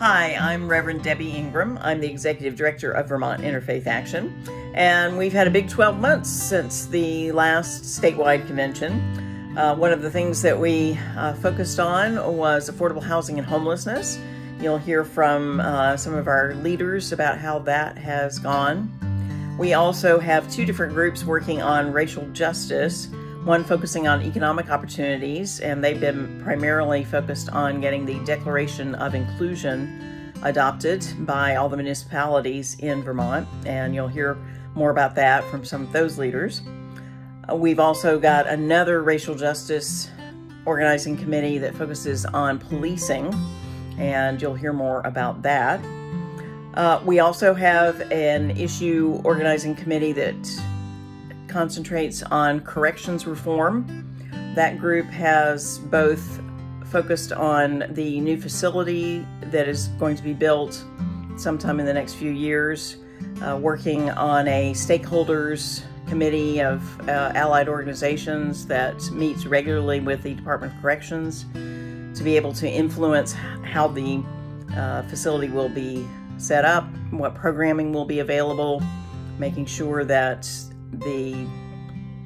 Hi, I'm Reverend Debbie Ingram. I'm the Executive Director of Vermont Interfaith Action, and we've had a big 12 months since the last statewide convention. Uh, one of the things that we uh, focused on was affordable housing and homelessness. You'll hear from uh, some of our leaders about how that has gone. We also have two different groups working on racial justice one focusing on economic opportunities, and they've been primarily focused on getting the Declaration of Inclusion adopted by all the municipalities in Vermont, and you'll hear more about that from some of those leaders. We've also got another racial justice organizing committee that focuses on policing, and you'll hear more about that. Uh, we also have an issue organizing committee that concentrates on corrections reform. That group has both focused on the new facility that is going to be built sometime in the next few years, uh, working on a stakeholders committee of uh, allied organizations that meets regularly with the Department of Corrections to be able to influence how the uh, facility will be set up, what programming will be available, making sure that the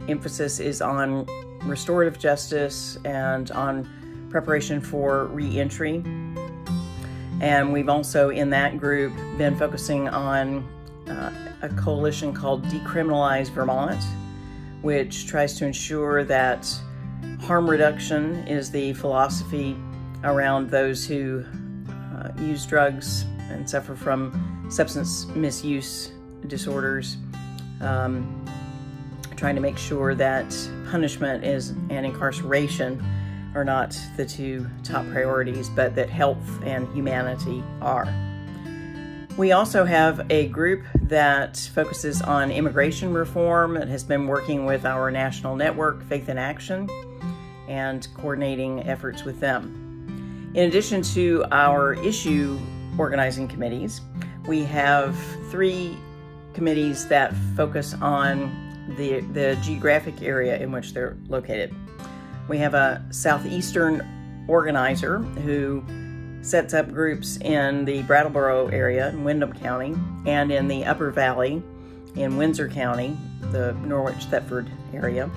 emphasis is on restorative justice and on preparation for reentry. And we've also, in that group, been focusing on uh, a coalition called Decriminalize Vermont, which tries to ensure that harm reduction is the philosophy around those who uh, use drugs and suffer from substance misuse disorders. Um, trying to make sure that punishment is and incarceration are not the two top priorities, but that health and humanity are. We also have a group that focuses on immigration reform that has been working with our national network, Faith in Action, and coordinating efforts with them. In addition to our issue organizing committees, we have three committees that focus on the, the geographic area in which they're located. We have a southeastern organizer who sets up groups in the Brattleboro area in Windham County and in the Upper Valley in Windsor County, the Norwich Thetford area.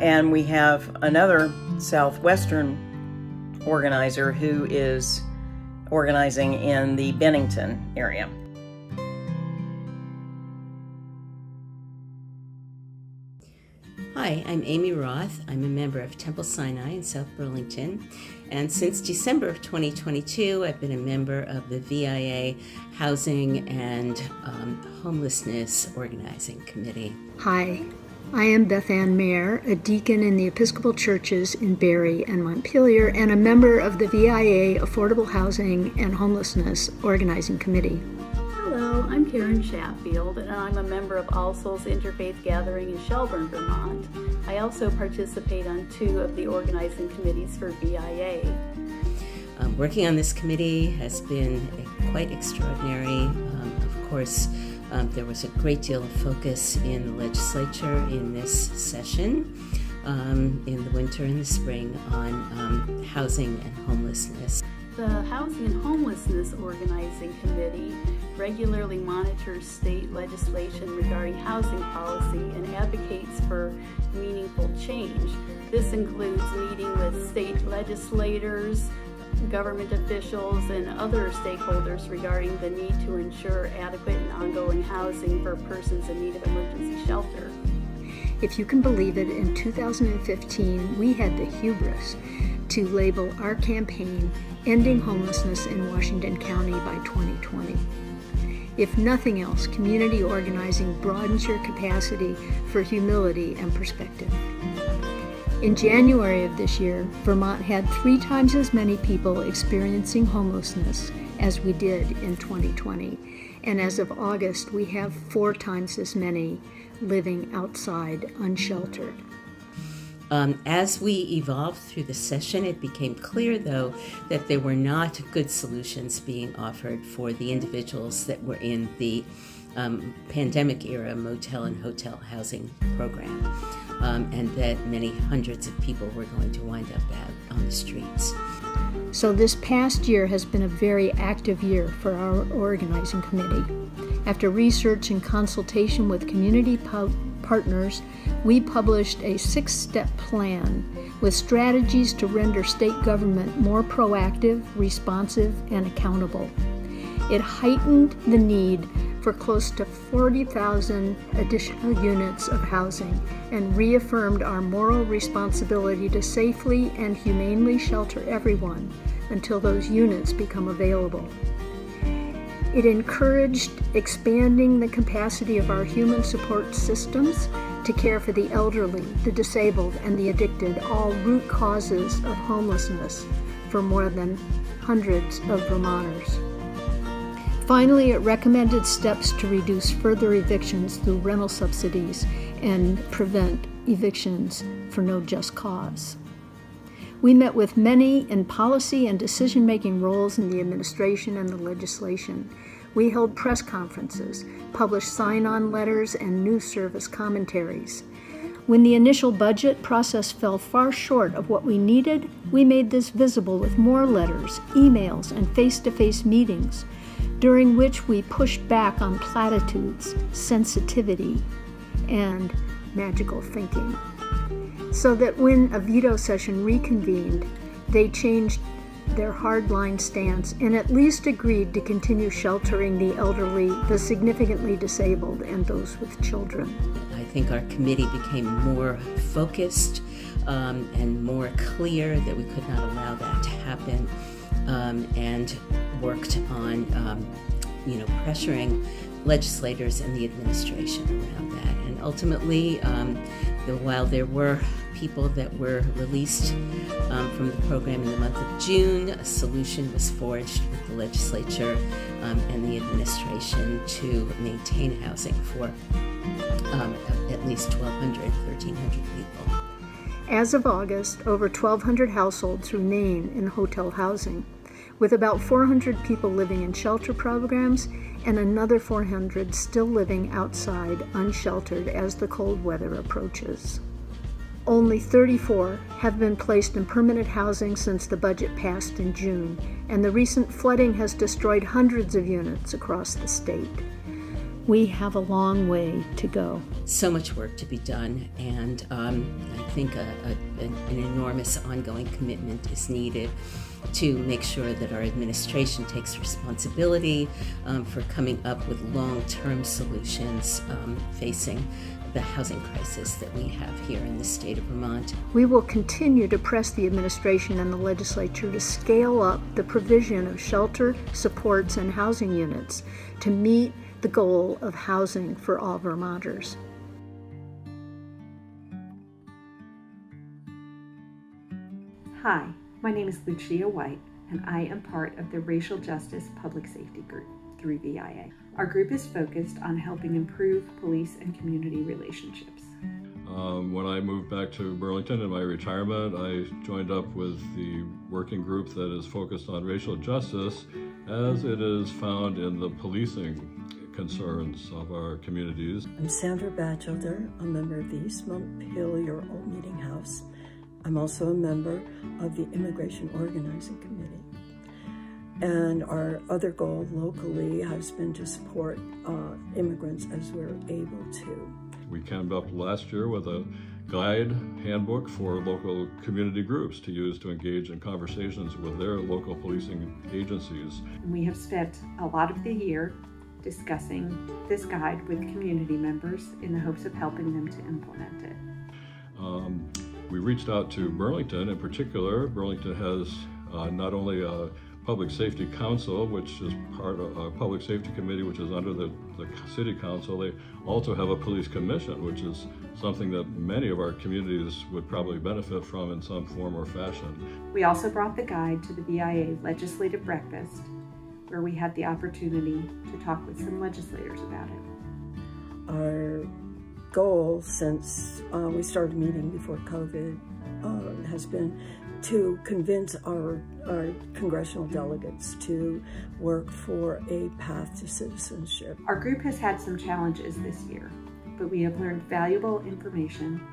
And we have another southwestern organizer who is organizing in the Bennington area. Hi, I'm Amy Roth. I'm a member of Temple Sinai in South Burlington. And since December of 2022, I've been a member of the VIA Housing and um, Homelessness Organizing Committee. Hi, I am Beth Ann Mayer, a deacon in the Episcopal churches in Barre and Montpelier, and a member of the VIA Affordable Housing and Homelessness Organizing Committee. I'm Karen Shaffield, and I'm a member of All Souls Interfaith Gathering in Shelburne, Vermont. I also participate on two of the organizing committees for VIA. Um, working on this committee has been quite extraordinary. Um, of course, um, there was a great deal of focus in the legislature in this session. Um, in the winter and the spring on um, housing and homelessness. The Housing and Homelessness Organizing Committee regularly monitors state legislation regarding housing policy and advocates for meaningful change. This includes meeting with state legislators, government officials, and other stakeholders regarding the need to ensure adequate and ongoing housing for persons in need of emergency shelter. If you can believe it, in 2015, we had the hubris to label our campaign Ending Homelessness in Washington County by 2020. If nothing else, community organizing broadens your capacity for humility and perspective. In January of this year, Vermont had three times as many people experiencing homelessness as we did in 2020. And as of August, we have four times as many living outside unsheltered. Um, as we evolved through the session, it became clear, though, that there were not good solutions being offered for the individuals that were in the um, pandemic era motel and hotel housing program. um, and that many hundreds of people were going to wind up out on the streets. So, this past year has been a very active year for our organizing committee. After research and consultation with community partners, we published a six step plan with strategies to render state government more proactive, responsive, and accountable. It heightened the need for close to 40,000 additional units of housing and reaffirmed our moral responsibility to safely and humanely shelter everyone until those units become available. It encouraged expanding the capacity of our human support systems to care for the elderly, the disabled, and the addicted, all root causes of homelessness for more than hundreds of Vermonters. Finally, it recommended steps to reduce further evictions through rental subsidies and prevent evictions for no just cause. We met with many in policy and decision making roles in the administration and the legislation. We held press conferences, published sign on letters, and news service commentaries. When the initial budget process fell far short of what we needed, we made this visible with more letters, emails, and face to face meetings, during which we pushed back on platitudes, sensitivity, and magical thinking so that when a veto session reconvened, they changed their hardline stance and at least agreed to continue sheltering the elderly, the significantly disabled, and those with children. I think our committee became more focused um, and more clear that we could not allow that to happen um, and worked on, um, you know, pressuring legislators and the administration around that. And ultimately, um, while there were people that were released um, from the program in the month of June. A solution was forged with the legislature um, and the administration to maintain housing for um, at least 1,200, 1,300 people. As of August, over 1,200 households remain in hotel housing, with about 400 people living in shelter programs and another 400 still living outside unsheltered as the cold weather approaches. Only 34 have been placed in permanent housing since the budget passed in June, and the recent flooding has destroyed hundreds of units across the state. We have a long way to go. So much work to be done, and um, I think a, a, an, an enormous ongoing commitment is needed to make sure that our administration takes responsibility um, for coming up with long term solutions um, facing the housing crisis that we have here in the state of Vermont. We will continue to press the administration and the legislature to scale up the provision of shelter, supports, and housing units to meet the goal of housing for all Vermonters. Hi, my name is Lucia White, and I am part of the Racial Justice Public Safety Group through VIA. Our group is focused on helping improve police and community relationships. Um, when I moved back to Burlington in my retirement, I joined up with the working group that is focused on racial justice as it is found in the policing concerns of our communities. I'm Sandra Batchelder, a member of the East Montpelier Old Meeting House. I'm also a member of the Immigration Organizing Committee. And our other goal locally has been to support uh, immigrants as we're able to. We came up last year with a guide handbook for local community groups to use to engage in conversations with their local policing agencies. We have spent a lot of the year discussing this guide with community members in the hopes of helping them to implement it. Um, we reached out to Burlington in particular. Burlington has uh, not only a Public Safety Council, which is part of a Public Safety Committee, which is under the, the City Council. They also have a Police Commission, which is something that many of our communities would probably benefit from in some form or fashion. We also brought the guide to the VIA Legislative Breakfast, where we had the opportunity to talk with some legislators about it. Our goal since uh, we started meeting before COVID uh, has been to convince our, our congressional delegates to work for a path to citizenship. Our group has had some challenges this year, but we have learned valuable information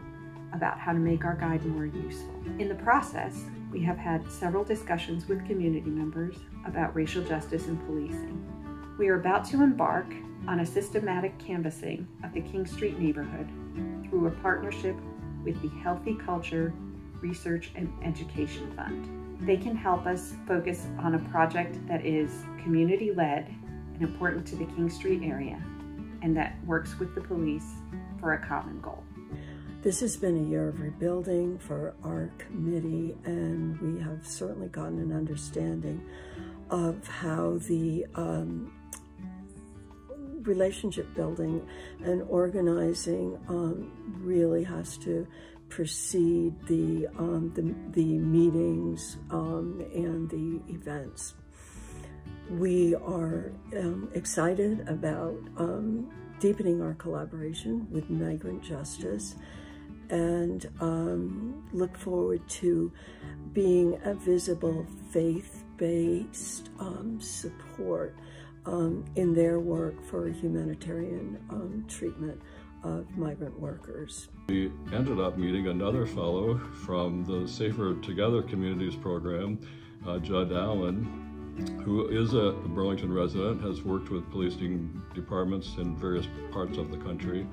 about how to make our guide more useful. In the process, we have had several discussions with community members about racial justice and policing. We are about to embark on a systematic canvassing of the King Street neighborhood through a partnership with the Healthy Culture Research and Education Fund. They can help us focus on a project that is community led and important to the King Street area and that works with the police for a common goal. This has been a year of rebuilding for our committee, and we have certainly gotten an understanding of how the um, relationship building and organizing um, really has to precede the, um, the, the, meetings um, and the events. We are um, excited about um, deepening our collaboration with Migrant Justice and um, look forward to being a visible faith-based support um, in their work for humanitarian um, treatment of migrant workers. We ended up meeting another fellow from the Safer Together Communities program, uh, Judd Allen, who is a Burlington resident, has worked with policing departments in various parts of the country.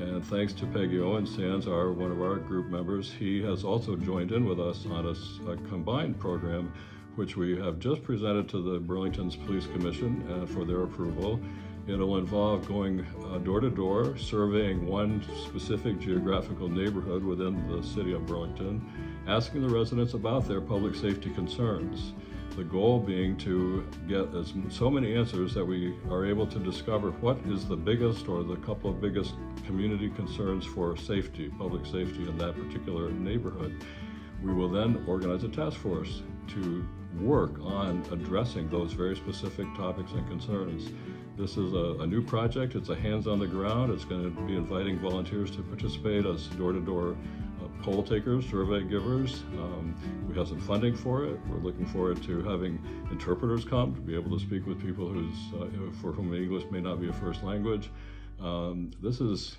And thanks to Peggy Owen Sands, our, one of our group members, he has also joined in with us on a, a combined program which we have just presented to the Burlington's Police Commission uh, for their approval. It'll involve going uh, door to door, surveying one specific geographical neighborhood within the city of Burlington, asking the residents about their public safety concerns. The goal being to get as so many answers that we are able to discover what is the biggest or the couple of biggest community concerns for safety, public safety in that particular neighborhood. We will then organize a task force to work on addressing those very specific topics and concerns. This is a, a new project. It's a hands on the ground. It's going to be inviting volunteers to participate as door-to-door uh, poll takers, survey givers. Um, we have some funding for it. We're looking forward to having interpreters come to be able to speak with people who's, uh, for whom English may not be a first language. Um, this is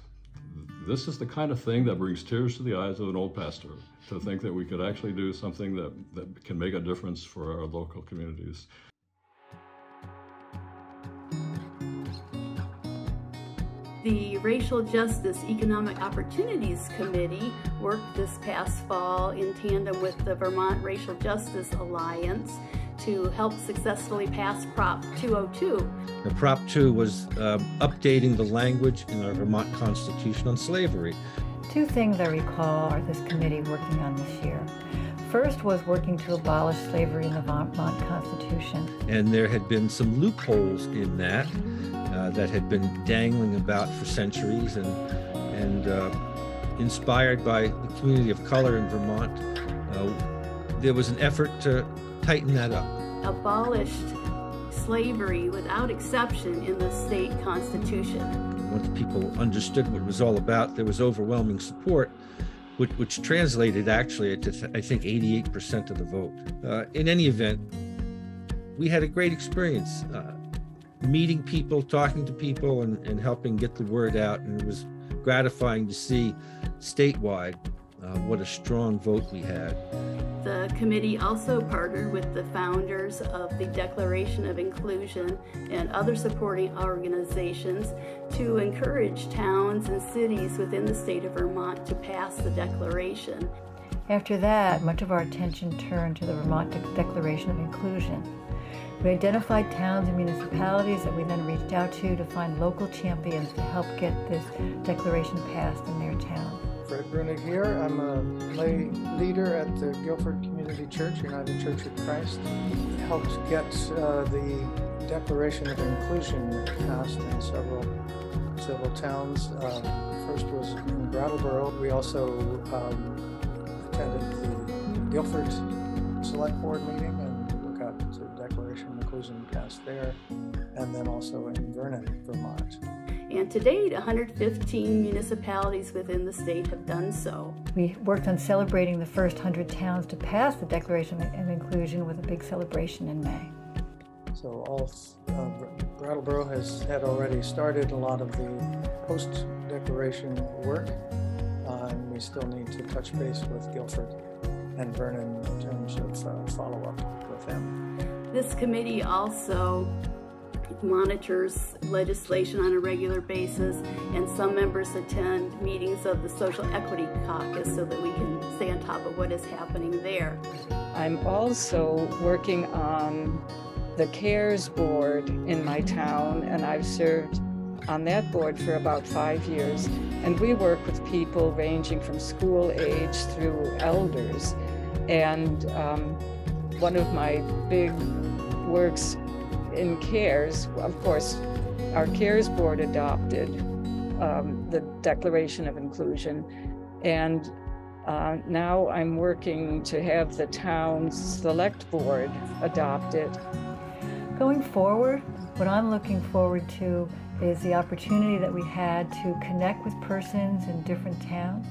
this is the kind of thing that brings tears to the eyes of an old pastor to think that we could actually do something that, that can make a difference for our local communities. The Racial Justice Economic Opportunities Committee worked this past fall in tandem with the Vermont Racial Justice Alliance to help successfully pass Prop 202. The Prop 2 was uh, updating the language in our Vermont Constitution on slavery. Two things I recall are this committee working on this year. First was working to abolish slavery in the Vermont Constitution. And there had been some loopholes in that uh, that had been dangling about for centuries and, and uh, inspired by the community of color in Vermont. Uh, there was an effort to tighten that up. Abolished slavery without exception in the state constitution. Once people understood what it was all about, there was overwhelming support, which, which translated actually to, I think, 88% of the vote. Uh, in any event, we had a great experience uh, meeting people, talking to people, and, and helping get the word out. And it was gratifying to see statewide uh, what a strong vote we had. The committee also partnered with the founders of the Declaration of Inclusion and other supporting organizations to encourage towns and cities within the state of Vermont to pass the declaration. After that, much of our attention turned to the Vermont De Declaration of Inclusion. We identified towns and municipalities that we then reached out to to find local champions to help get this declaration passed in their town. Fred Brunig here. I'm a lay leader at the Guilford Community Church, United Church of Christ. Helped get uh, the Declaration of Inclusion passed in several several towns. Uh, first was in Brattleboro. We also um, attended the Guilford Select Board meeting and got the Declaration of Inclusion passed there, and then also in Vernon, Vermont and to date 115 municipalities within the state have done so. We worked on celebrating the first 100 towns to pass the Declaration of Inclusion with a big celebration in May. So all uh, Brattleboro has had already started a lot of the post-declaration work. Uh, we still need to touch base with Guilford and Vernon in terms of uh, follow up with them. This committee also monitors legislation on a regular basis and some members attend meetings of the Social Equity Caucus so that we can stay on top of what is happening there. I'm also working on the CARES board in my town and I've served on that board for about five years and we work with people ranging from school age through elders and um, one of my big works in CARES, of course, our CARES board adopted um, the Declaration of Inclusion, and uh, now I'm working to have the town's select board adopt it. Going forward, what I'm looking forward to is the opportunity that we had to connect with persons in different towns.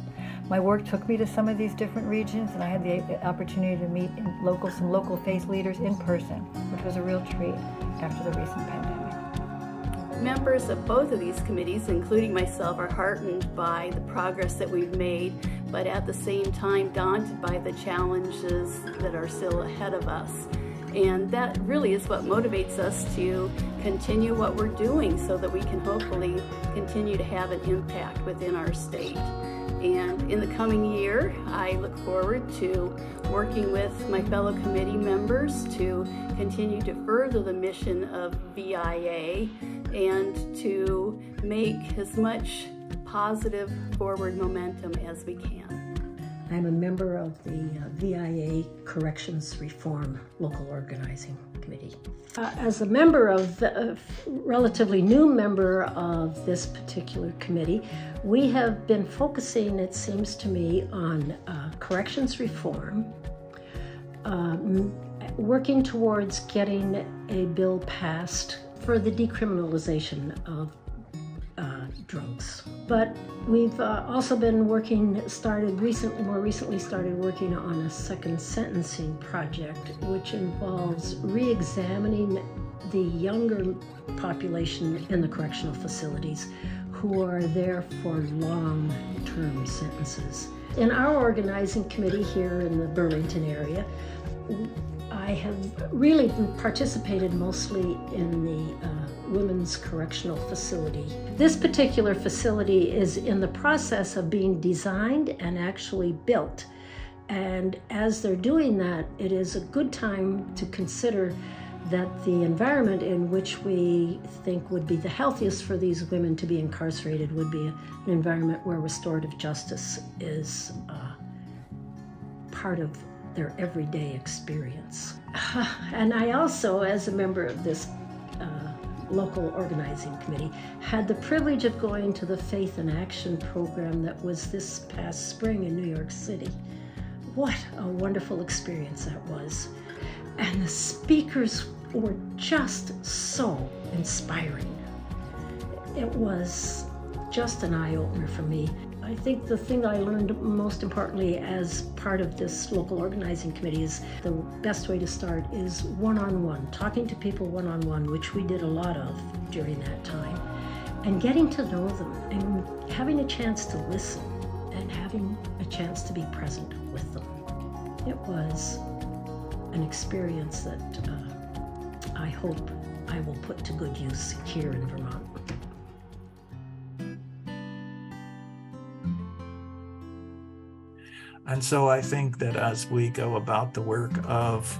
My work took me to some of these different regions, and I had the opportunity to meet local, some local faith leaders in person, which was a real treat after the recent pandemic. Members of both of these committees, including myself, are heartened by the progress that we've made, but at the same time daunted by the challenges that are still ahead of us. And that really is what motivates us to continue what we're doing so that we can hopefully continue to have an impact within our state. And in the coming year, I look forward to working with my fellow committee members to continue to further the mission of VIA and to make as much positive forward momentum as we can. I'm a member of the uh, VIA Corrections Reform Local Organizing Committee. Uh, as a member of, the, relatively new member of this particular committee, we have been focusing, it seems to me, on uh, corrections reform, um, working towards getting a bill passed for the decriminalization of uh, drugs. But we've uh, also been working, started recently, more recently started working on a second sentencing project, which involves re-examining the younger population in the correctional facilities who are there for long-term sentences. In our organizing committee here in the Burlington area, I have really participated mostly in the uh, Women's Correctional Facility. This particular facility is in the process of being designed and actually built. And as they're doing that, it is a good time to consider that the environment in which we think would be the healthiest for these women to be incarcerated would be an environment where restorative justice is uh, part of their everyday experience. and I also, as a member of this local organizing committee, had the privilege of going to the Faith in Action program that was this past spring in New York City. What a wonderful experience that was. And the speakers were just so inspiring. It was just an eye opener for me. I think the thing I learned most importantly as part of this local organizing committee is the best way to start is one on one, talking to people one on one, which we did a lot of during that time, and getting to know them and having a chance to listen and having a chance to be present with them. It was an experience that uh, I hope I will put to good use here in Vermont. And so I think that as we go about the work of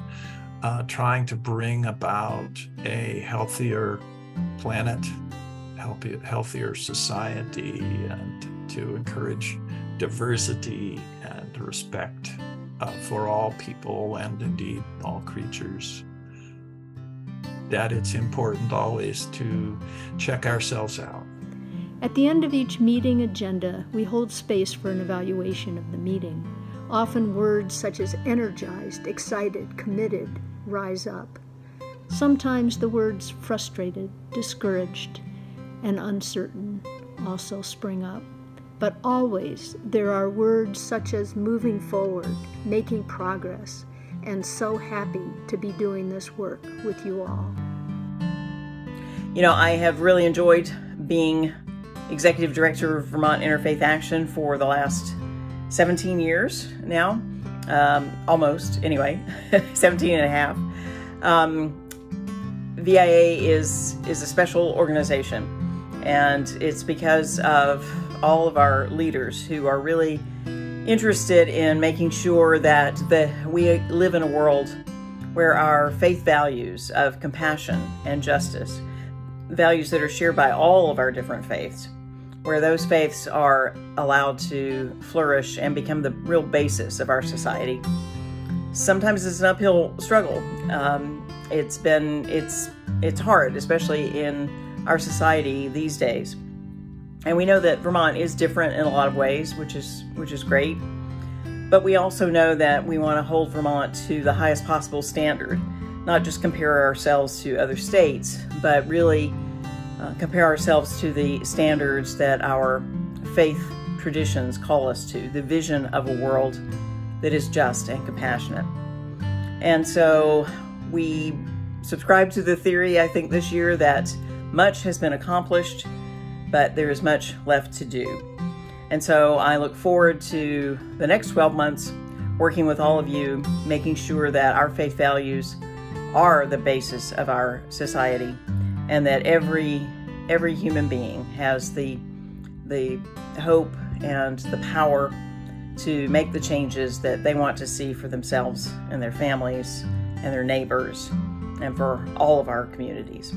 uh, trying to bring about a healthier planet, healthy, healthier society, and to encourage diversity and respect uh, for all people and indeed all creatures, that it's important always to check ourselves out. At the end of each meeting agenda, we hold space for an evaluation of the meeting. Often words such as energized, excited, committed rise up. Sometimes the words frustrated, discouraged, and uncertain also spring up. But always there are words such as moving forward, making progress, and so happy to be doing this work with you all. You know, I have really enjoyed being executive director of Vermont Interfaith Action for the last 17 years now, um, almost anyway, 17 and a half. Um, VIA is is a special organization, and it's because of all of our leaders who are really interested in making sure that the, we live in a world where our faith values of compassion and justice, values that are shared by all of our different faiths, where those faiths are allowed to flourish and become the real basis of our society. Sometimes it's an uphill struggle. Um, it's been it's it's hard, especially in our society these days. And we know that Vermont is different in a lot of ways, which is which is great. But we also know that we want to hold Vermont to the highest possible standard, not just compare ourselves to other states, but really uh, compare ourselves to the standards that our faith traditions call us to, the vision of a world that is just and compassionate. And so we subscribe to the theory, I think, this year that much has been accomplished, but there is much left to do. And so I look forward to the next 12 months working with all of you, making sure that our faith values are the basis of our society and that every every human being has the the hope and the power to make the changes that they want to see for themselves and their families and their neighbors and for all of our communities.